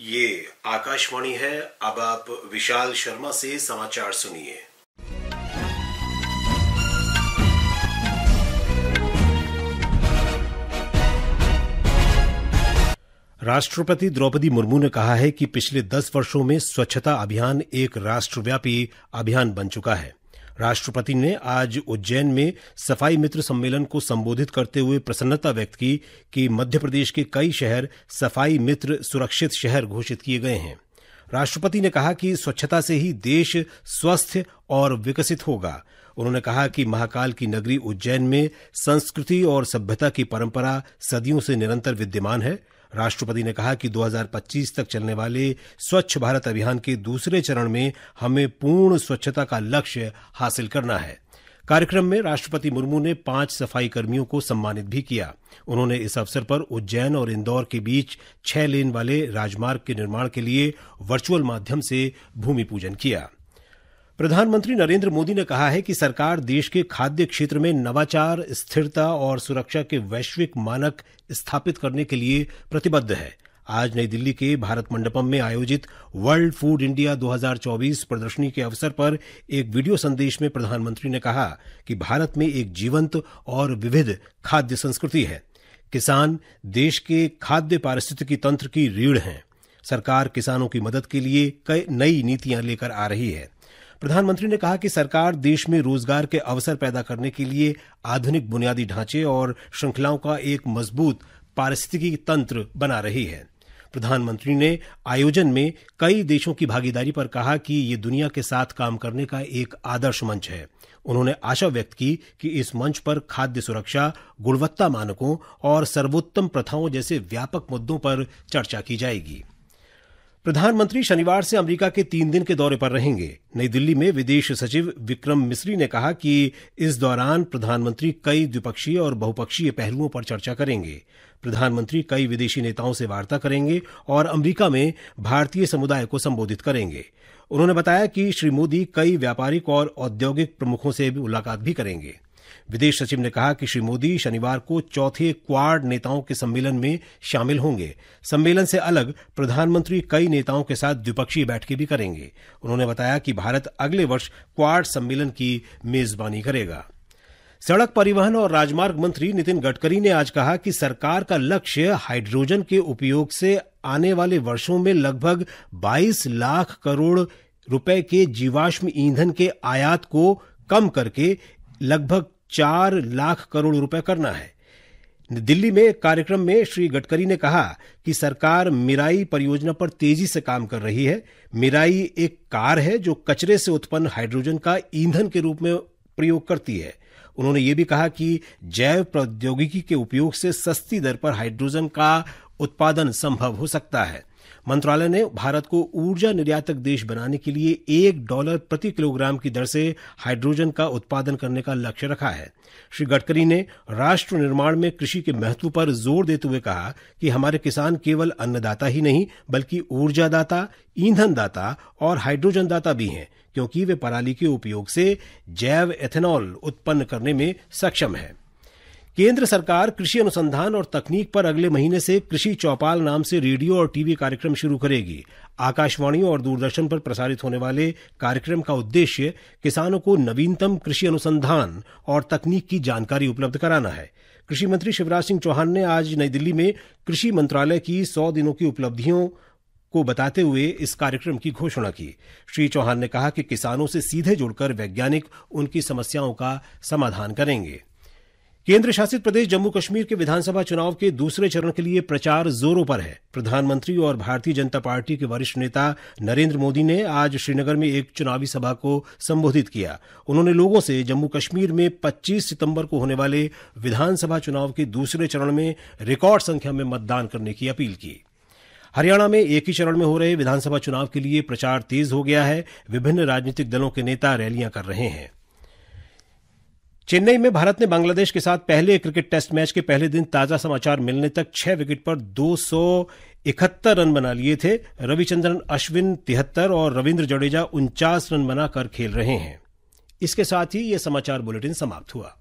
ये आकाशवाणी है। अब आप विशाल शर्मा से समाचार सुनिए। राष्ट्रपति द्रौपदी मुर्मू ने कहा है कि पिछले दस वर्षों में स्वच्छता अभियान एक राष्ट्रव्यापी अभियान बन चुका है। राष्ट्रपति ने आज उज्जैन में सफ़ाई मित्र सम्मेलन को संबोधित करते हुए प्रसन्नता व्यक्त की कि मध्य प्रदेश के कई शहर सफ़ाई मित्र सुरक्षित शहर घोषित किए गए हैं। राष्ट्रपति ने कहा कि स्वच्छता से ही देश स्वस्थ और विकसित होगा। उन्होंने कहा कि महाकाल की नगरी उज्जैन में संस्कृति और सभ्यता की परंपरा सदियों से निरंतर विद्यमान है। राष्ट्रपति ने कहा कि 2025 तक चलने वाले स्वच्छ भारत अभियान के दूसरे चरण में हमें पूर्ण स्वच्छता का लक्ष्य हासिल करना है। कार्यक्रम में राष्ट्रपति मुर्मू ने पाँच सफ़ाई कर्मियों को सम्मानित भी किया। उन्होंने इस अवसर पर उज्जैन और इंदौर के बीच छह लेन वाले राजमार्ग के निर्माण के लिए वर्चुअल माध्यम से भूमि पूजन किया। प्रधानमंत्री नरेंद्र मोदी ने कहा है कि सरकार देश के खाद्य क्षेत्र में नवाचार, स्थिरता और सुरक्षा के वैश्विक मानक स्थापित करने के लिए प्रतिबद्ध है। आज नई दिल्ली के भारत मंडपम में आयोजित वर्ल्ड फ़ूड इंडिया 2024 प्रदर्शनी के अवसर पर एक वीडियो संदेश में प्रधानमंत्री ने कहा कि भारत में एक जीवंत और विविध खाद्य संस्कृति है। किसान देश के खाद्य पारिस्थितिकी तंत्र की रीढ़ हैं। सरकार किसानों की मदद के लिए कई नई नीतियाँ लेकर आ रही है। प्रधानमंत्री ने कहा कि सरकार देश में रोज़गार के अवसर पैदा करने के लिए आधुनिक बुनियादी ढांचे और श्रृंखलाओं का एक मज़बूत पारिस्थितिकी तंत्र बना रही है। प्रधानमंत्री ने आयोजन में कई देशों की भागीदारी पर कहा कि ये दुनिया के साथ काम करने का एक आदर्श मंच है। उन्होंने आशा व्यक्त की कि इस मंच पर खाद्य सुरक्षा, गुणवत्ता मानकों और सर्वोत्तम प्रथाओं जैसे व्यापक मुद्दों पर चर्चा की जाएगी। प्रधानमंत्री शनिवार से अमेरिका के तीन दिन के दौरे पर रहेंगे। नई दिल्ली में विदेश सचिव विक्रम मिस्री ने कहा कि इस दौरान प्रधानमंत्री कई द्विपक्षीय और बहुपक्षीय पहलुओं पर चर्चा करेंगे। प्रधानमंत्री कई विदेशी नेताओं से वार्ता करेंगे और अमेरिका में भारतीय समुदाय को संबोधित करेंगे। उन्होंने बताया कि श्री मोदी कई व्यापारिक और औद्योगिक प्रमुखों से भी मुलाकात भी करेंगे। विदेश सचिव ने कहा कि श्री मोदी शनिवार को चौथे क्वाड नेताओं के सम्मेलन में शामिल होंगे। सम्मेलन से अलग प्रधानमंत्री कई नेताओं के साथ द्विपक्षीय बैठकें भी करेंगे। उन्होंने बताया कि भारत अगले वर्ष क्वाड सम्मेलन की मेजबानी करेगा। सड़क परिवहन और राजमार्ग मंत्री नितिन गडकरी ने आज कहा कि सरकार का लक्ष्य हाइड्रोजन के उपयोग से आने वाले वर्षों में लगभग 22 लाख करोड़ रुपए के जीवाश्म ईंधन के आयात को कम करके लगभग चार लाख करोड़ रुपए करना है। दिल्ली में एक कार्यक्रम में श्री गडकरी ने कहा कि सरकार मिराई परियोजना पर तेज़ी से काम कर रही है। मिराई एक कार है जो कचरे से उत्पन्न हाइड्रोजन का ईंधन के रूप में प्रयोग करती है। उन्होंने ये भी कहा कि जैव प्रौद्योगिकी के उपयोग से सस्ती दर पर हाइड्रोजन का उत्पादन संभव हो सकता है। मंत्रालय ने भारत को ऊर्जा निर्यातक देश बनाने के लिए एक डॉलर प्रति किलोग्राम की दर से हाइड्रोजन का उत्पादन करने का लक्ष्य रखा है। श्री गडकरी ने राष्ट्र निर्माण में कृषि के महत्व पर ज़ोर देते हुए कहा कि हमारे किसान केवल अन्नदाता ही नहीं, बल्कि ऊर्जादाता, ईंधनदाता और हाइड्रोजन दाता भी हैं, क्योंकि वे पराली के उपयोग से जैव एथेनॉल उत्पन्न करने में सक्षम है। केंद्र सरकार कृषि अनुसंधान और तकनीक पर अगले महीने से कृषि चौपाल नाम से रेडियो और टीवी कार्यक्रम शुरू करेगी। आकाशवाणी और दूरदर्शन पर प्रसारित होने वाले कार्यक्रम का उद्देश्य किसानों को नवीनतम कृषि अनुसंधान और तकनीक की जानकारी उपलब्ध कराना है। कृषि मंत्री शिवराज सिंह चौहान ने आज नई दिल्ली में कृषि मंत्रालय की सौ दिनों की उपलब्धियों को बताते हुए इस कार्यक्रम की घोषणा की। श्री चौहान ने कहा कि किसानों से सीधे जुड़कर वैज्ञानिक उनकी समस्याओं का समाधान करेंगे। केंद्र शासित प्रदेश जम्मू कश्मीर के विधानसभा चुनाव के दूसरे चरण के लिए प्रचार जोरों पर है। प्रधानमंत्री और भारतीय जनता पार्टी के वरिष्ठ नेता नरेंद्र मोदी ने आज श्रीनगर में एक चुनावी सभा को संबोधित किया। उन्होंने लोगों से जम्मू कश्मीर में 25 सितंबर को होने वाले विधानसभा चुनाव के दूसरे चरण में रिकॉर्ड संख्या में मतदान करने की अपील की। हरियाणा में एक ही चरण में हो रहे विधानसभा चुनाव के लिए प्रचार तेज हो गया है। विभिन्न राजनीतिक दलों के नेता रैलियाँ कर रहे हैं। चेन्नई में भारत ने बांग्लादेश के साथ पहले क्रिकेट टेस्ट मैच के पहले दिन ताज़ा समाचार मिलने तक छह विकेट पर दो इकहत्तर रन बना लिए थे। रविचंद्रन, अश्विन तिहत्तर और रविंद्र जडेजा उनचास रन बनाकर खेल रहे हैं। इसके साथ ही यह समाचार बुलेटिन समाप्त हुआ।